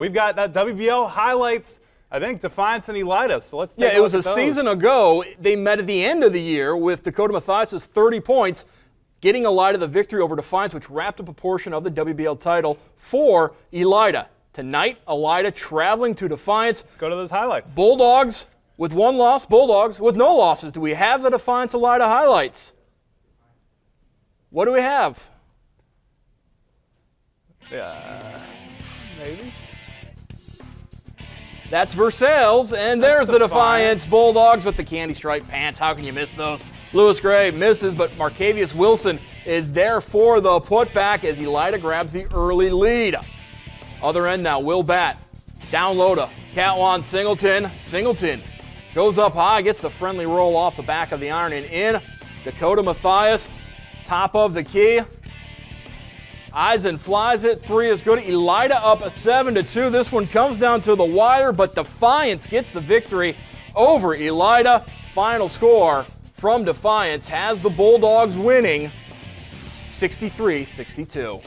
We've got that WBL highlights. I think Defiance and Elida. So let's. Yeah, it was a those. season ago. They met at the end of the year with Dakota Mathias' 30 points, getting Elida the victory over Defiance, which wrapped up a portion of the WBL title for Elida. Tonight, Elida traveling to Defiance. Let's go to those highlights. Bulldogs with one loss, Bulldogs with no losses. Do we have the Defiance Elida highlights? What do we have? Yeah. Maybe. That's Versailles, and there's the Defiance Bulldogs with the candy stripe pants. How can you miss those? Lewis Gray misses, but Marcavius Wilson is there for the putback as Elida grabs the early lead. Other end now, Will Bat. Down low to Catwan Singleton. Singleton goes up high, gets the friendly roll off the back of the iron and in. Dakota Mathias, top of the key. Eisen flies it. Three is good. Elida up a 7 to 2. This one comes down to the wire, but Defiance gets the victory over Elida. Final score from Defiance has the Bulldogs winning 63 62.